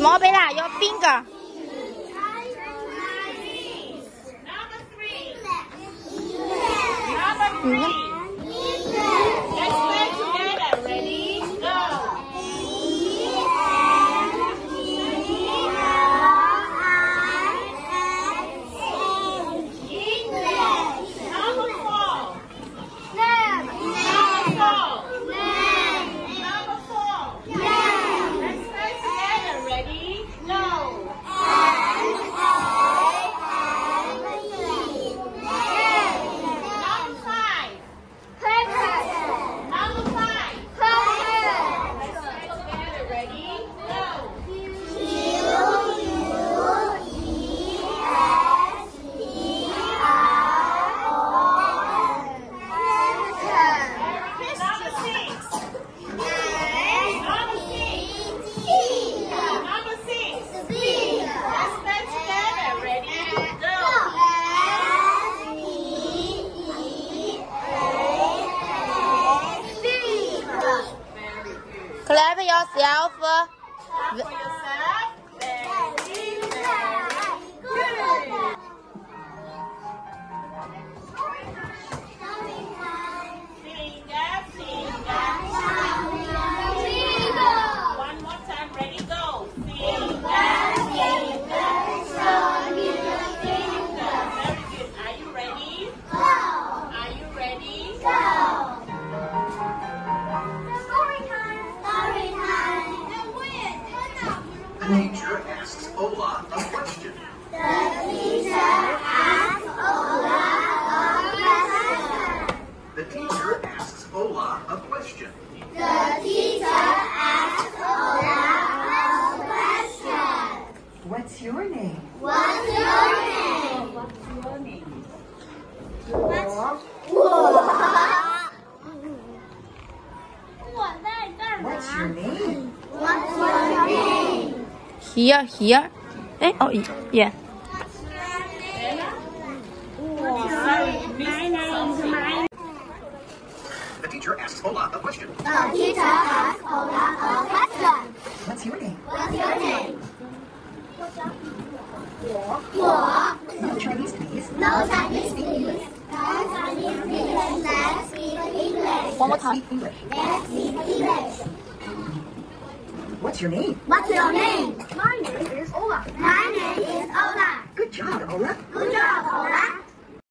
mobile are your finger number three Clap yourself. Clap for yourself. Uh, Here, here. Eh? Oh, yeah. Sorry, missed something. The teacher asks Ola a question. What's your name? What's No Chinese, please. No Chinese, please. No Chinese, please. Let's speak English. One more time. Speak English. Let's speak English. What's your name? What's your name? My name is Ola. My name is Ola. Good job, Ola. Good job, Ola.